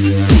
Yeah.